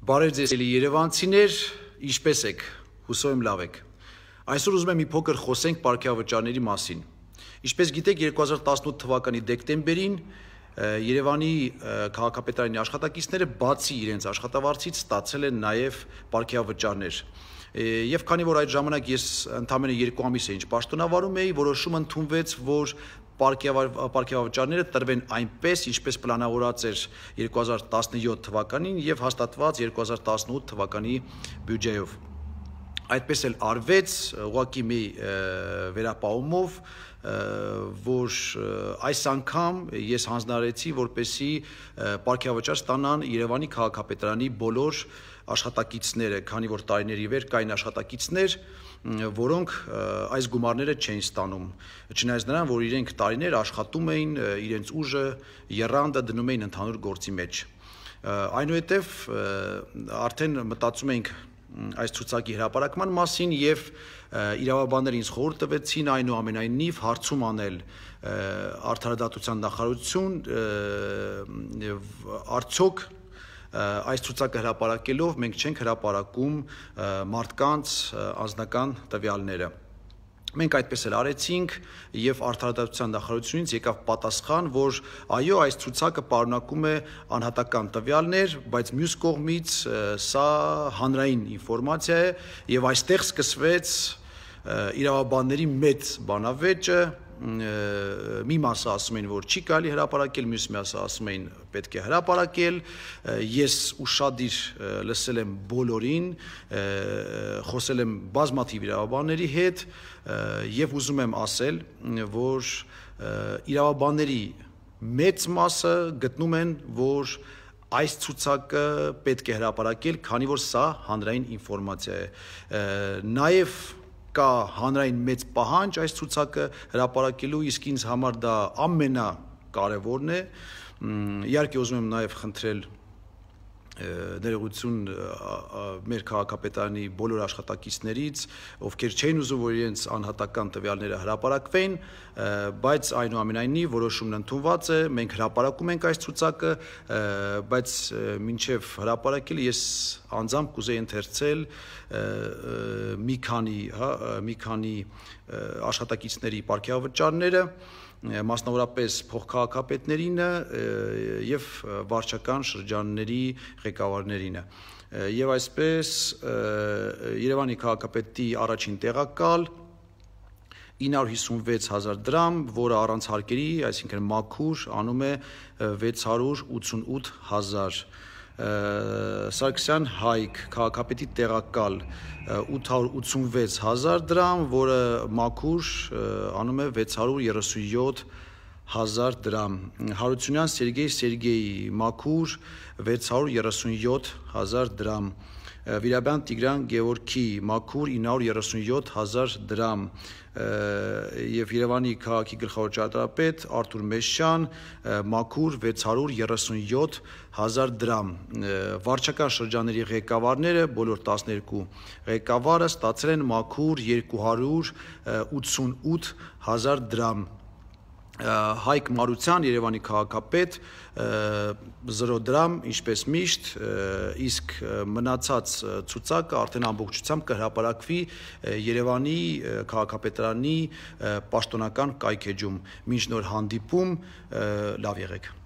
Բարև ձեզ ելի Երևանցիներ, ինչպե՞ս եք։ Հուսով եմ լավ եք։ Այսօր ուզում եմ մի փոքր խոսենք ապարքեավճարների մասին։ Ինչպես գիտեք, 2018 թվականի դեկտեմբերին Երևանի քաղաքապետարանի աշխատակիցները բացի իրենց աշխատավարձից ստացել են նաև ապարքեավճարներ։ Եվ քանի որ այդ ժամանակ ես ընդամենը 2 ամիս է ինչ պաշտոնավարում էի, որոշում ընդունվեց, որ ապարքեավճարները տրվեն այնպես, ինչպես պլանավորած էր 2017 թվականին եւ հաստատված 2018 թվականի բյուջեով այդպես էլ արվեց ուղակի մի վերապահումով որ այս անգամ ես հանձնարարեցի որպեսի ապարքեավճար ստանան Երևանի քաղաքապետարանի բոլոր աշխատակիցները, քանի որ տարիների վեր կային աշխատակիցներ, որոնք այս գումարները չէին ստանում։ Չնայած նրան, որ իրենք տարիներ աշխատում էին, իրենց ուժը, երանդը դնում էին ընդհանուր գործի մեջ։ Այնուհետև արդեն մտածում էինք այս ցուցակի հրապարակման մասին եւ իրավաբանները ինձ խորհուրդ տվեցին այնուամենայնիվ հարցում անել արդարադատության նախարարություն արդյոք այս ցուցակը հրապարակելով մենք չենք հրապարակում մարդկանց անձնական տվյալները Մենք այդպես էլ արեցինք եւ արդարադատության նախարարությունից եկավ պատասխան, որ այո, այս ցուցակը պարունակում է անհատական տվյալներ, բայց մյուս կողմից սա հանրային ինֆորմացիա է եւ այստեղ սկսվեց իրավաբանների մեծ բանավեճը, մի մասը ասում են, որ չի կարելի հրաապարակել, մյուս մասը ասում են, պետք է հրաապարակել։ Ես ուրشادիր լսել եմ բոլորին, խոսել եմ բազմաթիվ իրավաբանների հետ եւ ուզում եմ ասել, որ իրավաբանների մեծ մասը գտնում են, որ այս ցուցակը պետք է հրապարակել, քանի որ սա հանրային ինֆորմացիա է։ Նաև կա հանրային մեծ պահանջ այս ցուցակը հրապարակելու, իսկ ինձ համար դա ամենակարևորն է։ Իհարկե ուզում եմ նաև խնդրել ներողություն մեր քաղաքապետարանի բոլոր աշխատակիցներից, ովքեր չէին ուզում, որ իրենց անհատական տվյալները հրապարակվեն, բայց այնուամենայնիվ որոշումն ընդունված է, մենք հրապարակում ենք այս ցուցակը, բայց մինչև հրապարակելը ես անձամբ կուզեի ընթերցել մի քանի, հա, մի քանի աշխատակիցների ապարքեավճարները մասնավորապես փոխքաղաքապետներինը եւ վարչական շրջանների ղեկավարներինը եւ այսպես Երևանի քաղաքապետի առաջին տեղակալ 956000 դրամ, որը առանց հարկերի, այսինքն մաքուր, անում է 688000 Սարգսյան Հայկ քաղաքապետի տեղակալ 886000 դրամ, որը մաքուր անում է 637 1000 դրամ Հարությունյան Սերգեյ Սերգեյի մաքուր 637000 դրամ Վիրաբյան Տիգրան Գևորգի մաքուր 937000 դրամ եւ Երևանի քաղաքի գլխավոր ճարտարապետ Արթուր Մեշյան մաքուր 637000 դրամ վարչական շրջանների ղեկավարները բոլոր 12 ղեկավարը ստացել են մաքուր 288000 դրամ Հայկ Մարության Երևանի քաղաքապետ 0 դրամ, ինչպես միշտ, իսկ մնացած ցուցակը արդեն ամբողջությամբ կհրապարակվի Երևանի քաղաքապետարանի պաշտոնական կայքեջում։ Մինչ նոր հանդիպում, լավ եղեք։